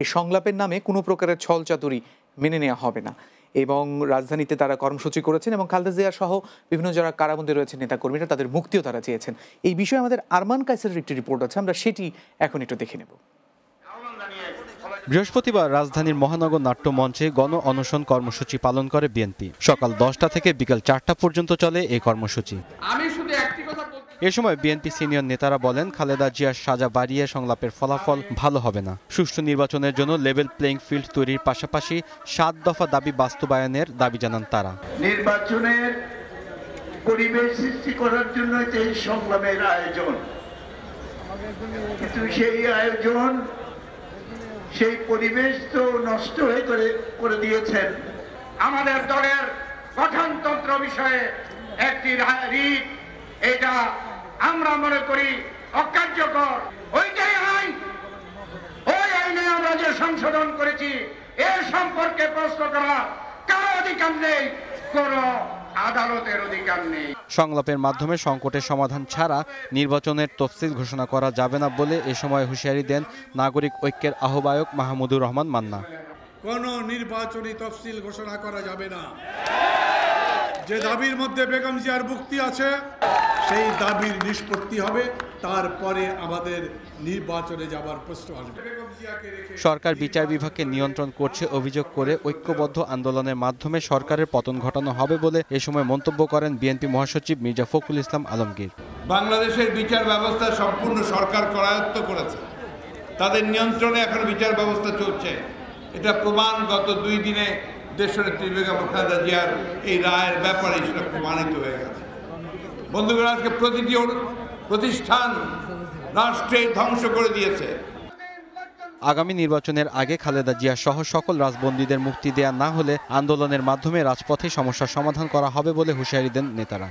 এই সংলাপের নামে কোনো প্রকারের ছল ছলচাতুরি মেনে নেওয়া হবে না। এবং রাজধানীতে তারা কর্মসূচি করেছেন এবং খালেদা জিয়া সহ বিভিন্ন যারা কারাবন্দী রয়েছেন নেতাকর্মীরা তাদের মুক্তিও তারা চেয়েছেন। এই বিষয়ে আমাদের আরমান কাইসের একটি রিপোর্ট আছে আমরা সেটি এখন একটু দেখে নেব। বৃহস্পতিবার রাজধানীর মহানগর নাট্য মঞ্চে গণ অনশন কর্মসূচি পালন করে বিএনপি। সকাল দশটা থেকে বিকাল চারটা পর্যন্ত চলে এই কর্মসূচি। আমি এ সময় বিএনপি সিনিয়র নেতারা বলেন, খালেদা জিয়ার সাজা বাড়িয়ে সংলাপের ফলাফল ভালো হবে না। সুষ্ঠু নির্বাচনের জন্য লেভেল প্লেইং ফিল্ড তৈরির পাশাপাশি সাত দফা দাবি বাস্তবায়নের দাবি জানান তারা। নির্বাচনের পরিবেশ সৃষ্টি করার জন্য যে সংগ্রামের আয়োজন, কিন্তু সেই আয়োজন, সেই পরিবেশ তো নষ্ট হয়ে করে করে দিয়েছেন। আমাদের দলের গঠনতন্ত্র বিষয়ে একটি রিট এটা আমরা মনে করি অকার্যকর। ওইটাই আইন। ওই আইনে আমরা যে সংশোধন করেছি এ সম্পর্কে প্রশ্ন করা কারও অধিকার নেই কোন আদালতের অধিকার নেই। সংলাপের মাধ্যমে সংকটের সমাধান ছাড়া নির্বাচনের তফসিল ঘোষণা করা যাবে না বলে এ সময় হুঁশিয়ারি দেন নাগরিক ঐক্যের আহ্বায়ক মাহমুদুর রহমান মান্না। কোন নির্বাচনী তফসিল ঘোষণা করা যাবে না। যে দাবির মধ্যে বেগম জিয়ার মুক্তি আছে সেই দাবির নিষ্পত্তি হবে। তারপরে আমাদের নির্বাচনে যাবার প্রশ্ন আসবে। সরকার বিচার বিভাগকে নিয়ন্ত্রণ করছে অভিযোগ করে ঐক্যবদ্ধ আন্দোলনের মাধ্যমে সরকারের পতন ঘটানো হবে বলে এ সময় মন্তব্য করেন বিএনপি মহাসচিব মির্জা ফখরুল ইসলাম আলমগীর। বাংলাদেশের বিচার ব্যবস্থা সম্পূর্ণ সরকার করায়ত্ত করেছে। তাদের নিয়ন্ত্রণে এখন বিচার ব্যবস্থা চলছে। এটা প্রমাণ গত দুই দিনে দেশনেত্রী বেগম খালেদা জিয়ার এই রায়ের ব্যাপারে সেটা প্রমাণিত হয়ে গেছে। বন্ধুগণ, আজকে প্রতিটি প্রতিষ্ঠান রাষ্ট্রে ধ্বংস করে দিয়েছে। আগামী নির্বাচনের আগে খালেদা জিয়া সহ সকল রাজবন্দীদের মুক্তি দেয়া না হলে আন্দোলনের মাধ্যমে রাজপথে সমস্যার সমাধান করা হবে বলে হুঁশিয়ারি দেন নেতারা।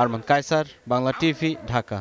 আরমান কায়সার, বাংলা টিভি, ঢাকা।